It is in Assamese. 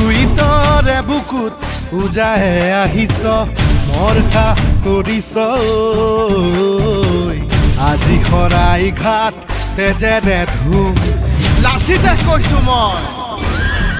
দুইতৰে বুকুত উজাই আহিছ বৰ্ষা কৰিছ আজি শৰাই ঘাট তেজেৰে ধুম। লাচিতে কৈছো মই।